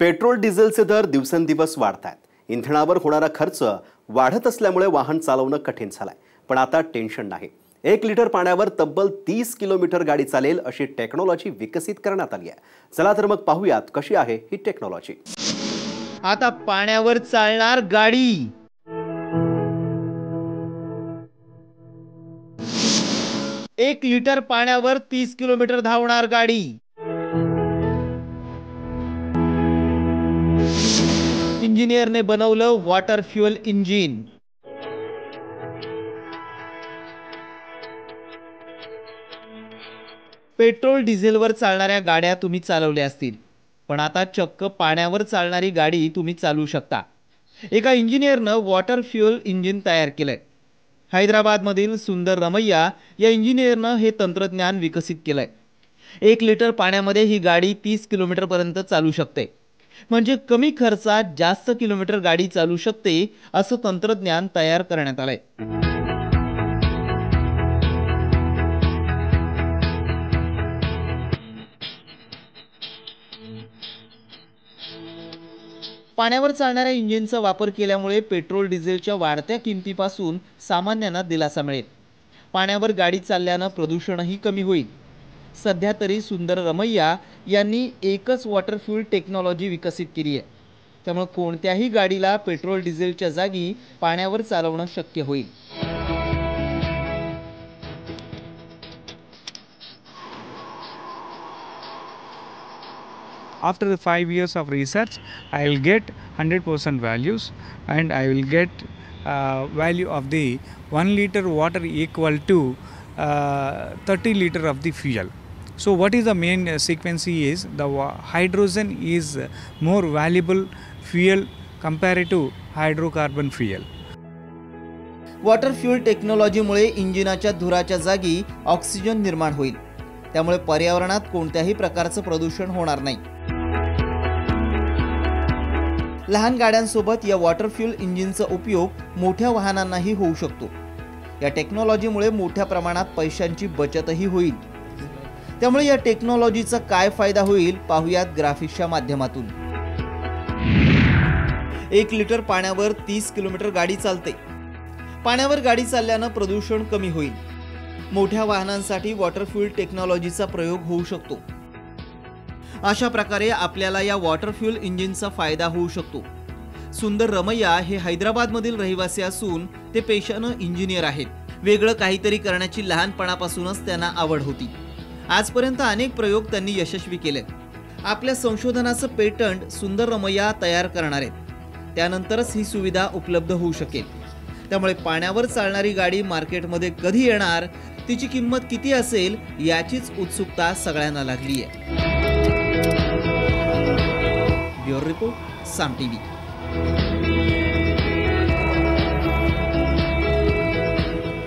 Petrol डिझेलचे दर दिवसेंदिवस वाढत आहेत इंधनावर होणारा खर्च वाढत असल्यामुळे वाहन चालवणं कठीण झालंय. पण आता टेन्शन नाही. एक लिटर पाण्यावर तब्बल तीस किलोमीटर गाडी चालेल अशी टेक्नॉलॉजी विकसित करण्यात आली आहे. चला तर मग पाहूयात कशी आहे ही टेक्नॉलॉजी. आता पाण्यावर चालणार गाडी. एक लिटर पाण्यावर तीस किलोमीटर धावणार गाडी. इंजिनियरने बनवलं वॉटर फ्युअल इंजिन. पेट्रोल डिझेलवर चालणाऱ्या गाड्या तुम्ही चालवल्या असतील. पण आता चक्क पाण्यावर चालणारी गाडी तुम्ही चालवू शकता. एका इंजिनियरनं वॉटर फ्युअल इंजिन तयार केलंय. हैदराबादमधील सुंदर रमैया या इंजिनियरनं हे तंत्रज्ञान विकसित केलंय. एक लिटर पाण्यामध्ये ही गाडी तीस किलोमीटरपर्यंत चालू शकते. म्हणजे कमी खर्चात जास्त किलोमीटर गाडी चालू शकते असं तंत्रज्ञान तयार करण्यात आलंय. पाण्यावर चालणाऱ्या इंजिनचा वापर केल्यामुळे पेट्रोल डिझेलच्या वाढत्या किमतीपासून सामान्यांना दिलासा मिळेल. पाण्यावर गाडी चालल्यानं प्रदूषणही कमी होईल. सध्या तरी सुंदर रमैया यांनी एकच वॉटर फ्युल टेक्नॉलॉजी विकसित केली आहे. त्यामुळे कोणत्याही गाडीला पेट्रोल डिझेलच्या जागी पाण्यावर चालवणं शक्य होईल. After the five years of research I will get hundred percent values and I will get value of the one litre water equal to Uh, 30 liter of the fuel. So what is the main uh, sequence is the hydrogen is uh, more valuable fuel compared to hydrocarbon fuel. Water fuel टेक्नॉलॉजीमुळे इंजिनाच्या धुराच्या जागी oxygen निर्माण होईल. त्यामुळे पर्यावरणात कोणत्याही प्रकारचं प्रदूषण होणार नाही. लहान गाड्यांसोबत या वॉटर फ्यूल इंजिनचा उपयोग मोठ्या वाहनांनाही होऊ शकतो. या टेक्नॉलॉजीमुळे मोठ्या प्रमाणात पैशांची बचतही होईल. त्यामुळे या टेक्नॉलॉजीचा काय फायदा होईल पाहूयात ग्राफिक्सच्या माध्यमातून. एक लिटर पाण्यावर तीस किलोमीटर गाडी चालते. पाण्यावर गाडी चालल्यानं प्रदूषण कमी होईल. मोठ्या वाहनांसाठी वॉटर फ्युल टेक्नॉलॉजीचा प्रयोग होऊ शकतो. अशा प्रकारे आपल्याला या वॉटर फ्युल इंजिनचा फायदा होऊ शकतो. सुंदर रमैया हे हैदराबादमधील रहिवासी असून ते पेशानं इंजिनियर आहेत. वेगळं काहीतरी करण्याची लहानपणापासूनच त्यांना आवड होती. आजपर्यंत अनेक प्रयोग त्यांनी यशस्वी केले आपल्या संशोधनाचं पेटंट सुंदर रमैया तयार करणार आहेत. त्यानंतरच ही सुविधा उपलब्ध होऊ शकेल. त्यामुळे पाण्यावर चालणारी गाडी मार्केटमध्ये कधी येणार तिची किंमत किती असेल याचीच उत्सुकता सगळ्यांना लागली आहे bureau report Saam TV. Bye.